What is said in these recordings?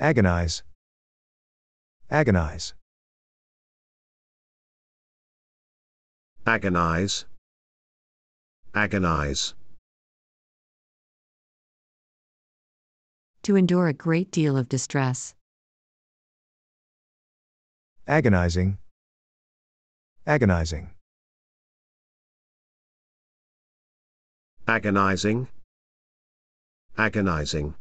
Agonize. Agonize. agonize, agonize, To endure a great deal of distress. Agonizing. Agonizing. agonizing, agonizing,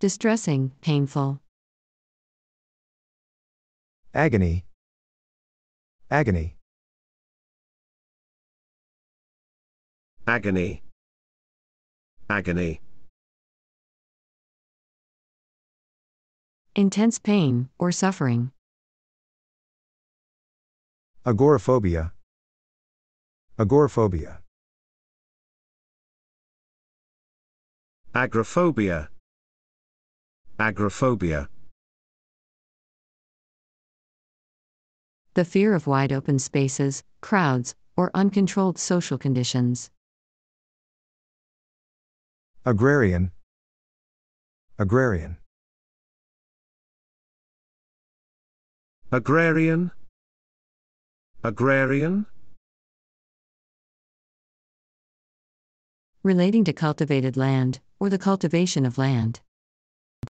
Distressing, painful. Agony. Agony. agony, agony, Intense pain, or suffering. Agoraphobia. Agoraphobia. agoraphobia, agoraphobia, The fear of wide open spaces, crowds, or uncontrolled social conditions. Agrarian. Agrarian. agrarian, agrarian, Relating to cultivated land, or the cultivation of land.